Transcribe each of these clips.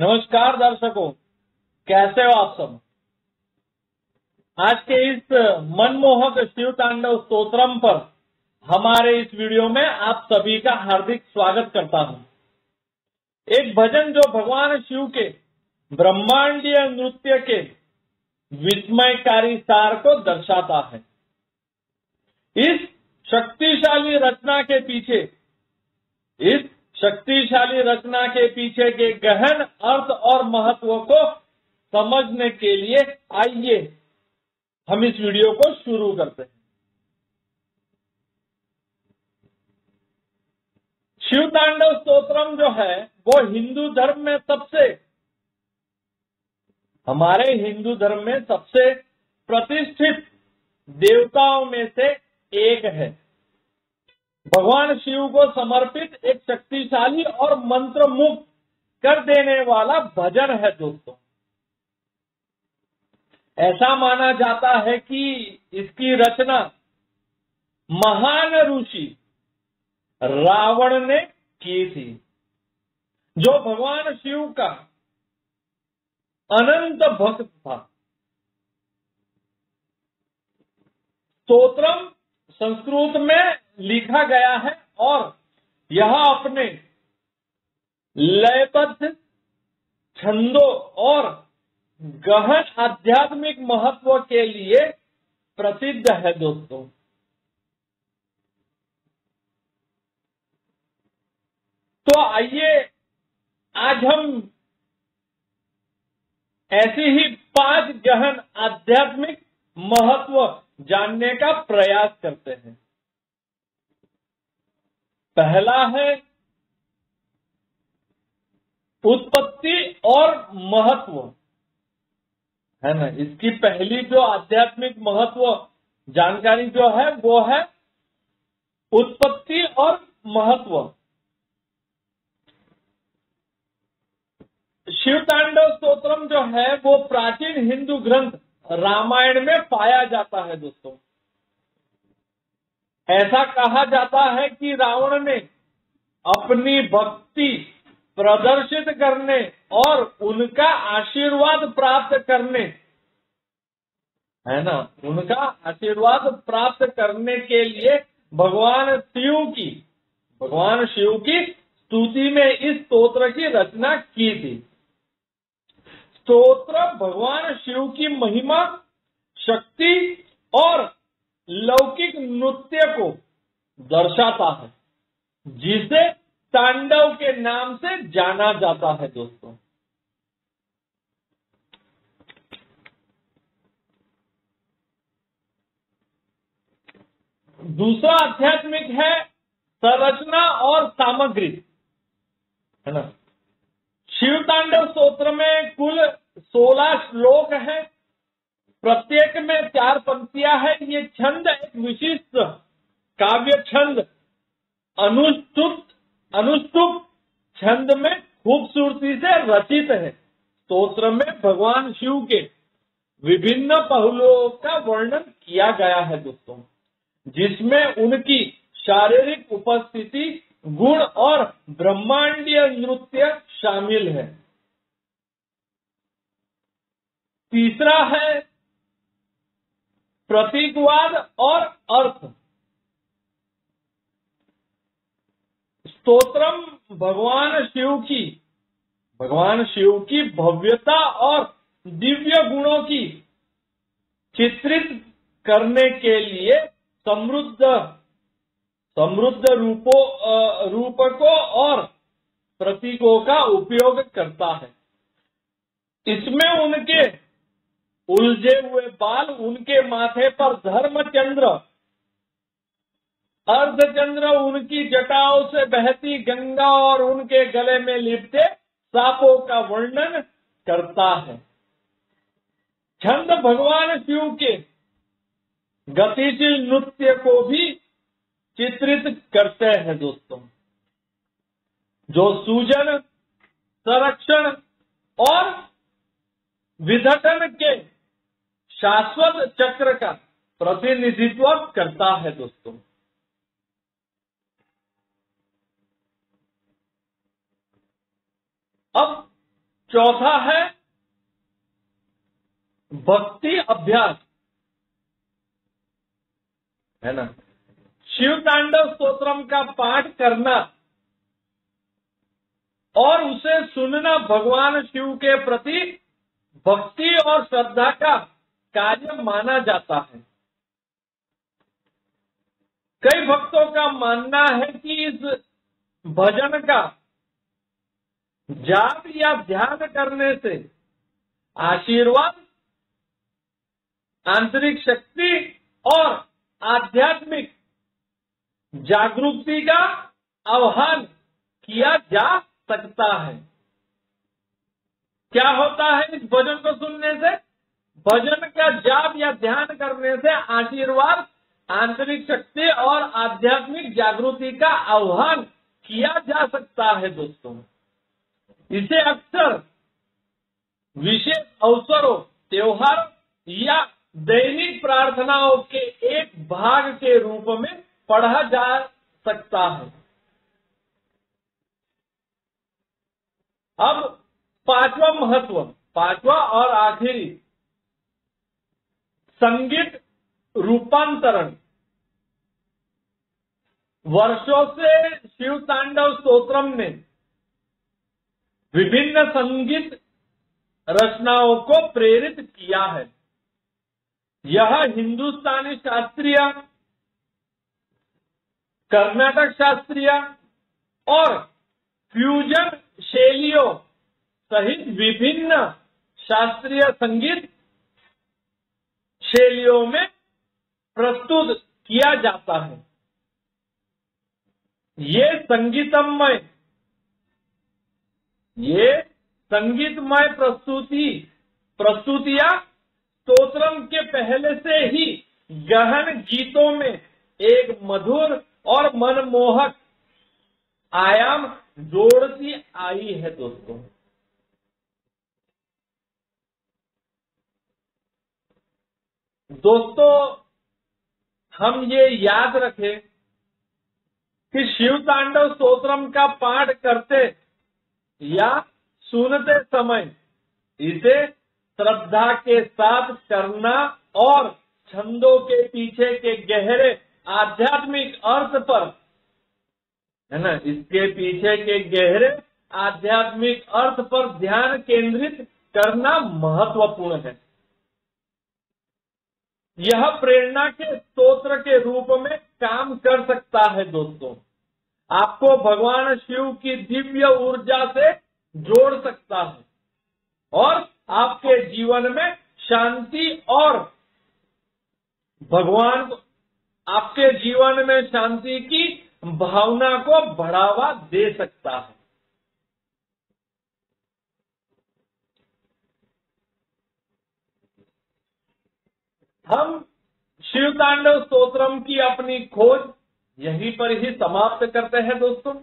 नमस्कार दर्शकों, कैसे हो आप सब? आज के इस मनमोहक शिव तांडव स्तोत्रम पर हमारे इस वीडियो में आप सभी का हार्दिक स्वागत करता हूँ। एक भजन जो भगवान शिव के ब्रह्मांडीय नृत्य के विस्मयकारी सार को दर्शाता है। इस शक्तिशाली रचना के पीछे, इस शक्तिशाली रचना के पीछे के गहन अर्थ और महत्व को समझने के लिए आइए हम इस वीडियो को शुरू करते हैं। शिव तांडव स्तोत्रम जो है, वो हिंदू धर्म में सबसे, हमारे हिंदू धर्म में सबसे प्रतिष्ठित देवताओं में से एक है। भगवान शिव को समर्पित एक शक्तिशाली और मंत्र मुक्त कर देने वाला भजन है दोस्तों। ऐसा माना जाता है कि इसकी रचना महान ऋषि रावण ने की थी, जो भगवान शिव का अनंत भक्त था। स्तोत्रम संस्कृत में लिखा गया है और यह अपने लयबद्ध छंदों और गहन आध्यात्मिक महत्व के लिए प्रसिद्ध है दोस्तों। तो आइए, आज हम ऐसी ही पाँच गहन आध्यात्मिक महत्व जानने का प्रयास करते हैं। पहला है उत्पत्ति और महत्व। है ना? इसकी पहली जो आध्यात्मिक महत्व जानकारी जो है, वो है उत्पत्ति और महत्व। शिव तांडव स्तोत्रम जो है, वो प्राचीन हिंदू ग्रंथ रामायण में पाया जाता है दोस्तों। ऐसा कहा जाता है कि रावण ने अपनी भक्ति प्रदर्शित करने और उनका आशीर्वाद प्राप्त करने, है ना, उनका आशीर्वाद प्राप्त करने के लिए भगवान शिव की, भगवान शिव की स्तुति में इस स्तोत्र की रचना की थी। स्तोत्र भगवान शिव की महिमा, शक्ति और लौकिक नृत्य को दर्शाता है, जिसे तांडव के नाम से जाना जाता है दोस्तों। दूसरा आध्यात्मिक है संरचना और सामग्री, है ना? शिव तांडव स्त्रोत्र में कुल 16 श्लोक है। प्रत्येक में चार पंक्तियाँ हैं। ये छंद एक विशिष्ट काव्य छंद। अनुष्टुप अनुस्तुप छंद में खूबसूरती से रचित है। स्त्रोत्र में भगवान शिव के विभिन्न पहलुओं का वर्णन किया गया है दोस्तों। जिसमें उनकी शारीरिक उपस्थिति, गुण और ब्रह्मांडीय नृत्य शामिल है। तीसरा है प्रतीकवाद और अर्थ। स्तोत्रम भगवान शिव की, भगवान शिव की भव्यता और दिव्य गुणों की चित्रित करने के लिए समृद्ध समृद्ध रूपों रूपकों और प्रतीकों का उपयोग करता है। इसमें उनके उलझे हुए बाल उनके माथे पर धर्मचंद्र। अर्धचंद्र उनकी जटाओं से बहती गंगा और उनके गले में लिपटे सांपों का वर्णन करता है। छंद भगवान शिव के गतिशील नृत्य को भी चित्रित करते हैं दोस्तों। जो सूजन, संरक्षण और विघटन के शाश्वत चक्र का प्रतिनिधित्व करता है दोस्तों। अब चौथा है भक्ति अभ्यास। है ना? शिव तांडव स्तोत्रम का पाठ करना और उसे सुनना भगवान शिव के प्रति भक्ति और श्रद्धा का कार्य माना जाता है। कई भक्तों का मानना है कि इस भजन का जाप या ध्यान करने से आशीर्वाद, आंतरिक शक्ति और आध्यात्मिक जागरूकता का आह्वान किया जा सकता है। क्या होता है इस भजन को सुनने से? भजन का जाप या ध्यान करने से आशीर्वाद, आंतरिक शक्ति और आध्यात्मिक जागृति का आह्वान किया जा सकता है दोस्तों। इसे अक्सर विशेष अवसरों, त्योहार या दैनिक प्रार्थनाओं के एक भाग के रूप में पढ़ा जा सकता है। अब पांचवा महत्व, पांचवा और आखिरी संगीत रूपांतरण। वर्षों से शिव तांडव स्तोत्रम ने विभिन्न संगीत रचनाओं को प्रेरित किया है। यह हिंदुस्तानी शास्त्रीय, कर्नाटक शास्त्रीय और फ्यूजन शैलियों सहित विभिन्न शास्त्रीय संगीत शैलियों में प्रस्तुत किया जाता है। ये संगीतमय ये संगीतमय प्रस्तुति, प्रस्तुतियाँ स्तोत्रम के पहले से ही गहन गीतों में एक मधुर और मनमोहक आयाम जोड़ती आई है दोस्तों। दोस्तों, हम ये याद रखें कि शिव तांडव स्तोत्रम का पाठ करते या सुनते समय इसे श्रद्धा के साथ करना और छंदों के पीछे के गहरे आध्यात्मिक अर्थ पर, है ना, इसके पीछे के गहरे आध्यात्मिक अर्थ पर ध्यान केंद्रित करना महत्वपूर्ण है। यह प्रेरणा के स्त्रोत्र के रूप में काम कर सकता है दोस्तों। आपको भगवान शिव की दिव्य ऊर्जा से जोड़ सकता है और आपके जीवन में शांति और भगवान आपके जीवन में शांति की भावना को बढ़ावा दे सकता है। हम शिव तांडव स्तोत्रम की अपनी खोज यहीं पर ही समाप्त करते हैं दोस्तों।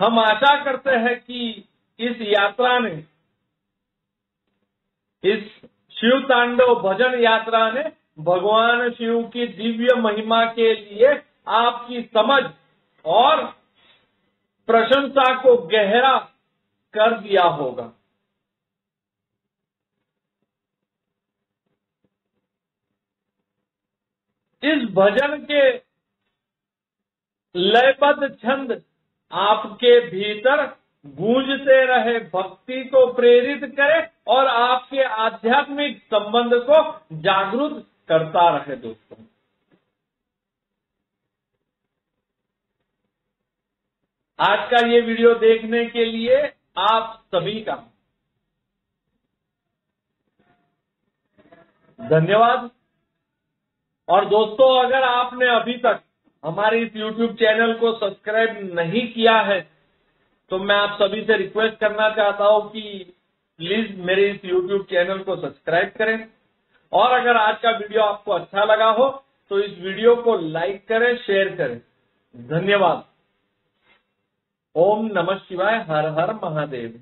हम आशा करते हैं कि इस यात्रा ने, इस शिव तांडव भजन यात्रा ने भगवान शिव की दिव्य महिमा के लिए आपकी समझ और प्रशंसा को गहरा कर दिया होगा। इस भजन के लयबद्ध छंद आपके भीतर गूंजते रहे, भक्ति को प्रेरित करे और आपके आध्यात्मिक संबंध को जागरूक करता रहे दोस्तों। आज का ये वीडियो देखने के लिए आप सभी का धन्यवाद। और दोस्तों, अगर आपने अभी तक हमारे इस YouTube चैनल को सब्सक्राइब नहीं किया है तो मैं आप सभी से रिक्वेस्ट करना चाहता हूँ कि प्लीज़ मेरे इस YouTube चैनल को सब्सक्राइब करें। और अगर आज का वीडियो आपको अच्छा लगा हो तो इस वीडियो को लाइक करें शेयर करें। धन्यवाद। ओम नमः शिवाय, हर हर महादेव।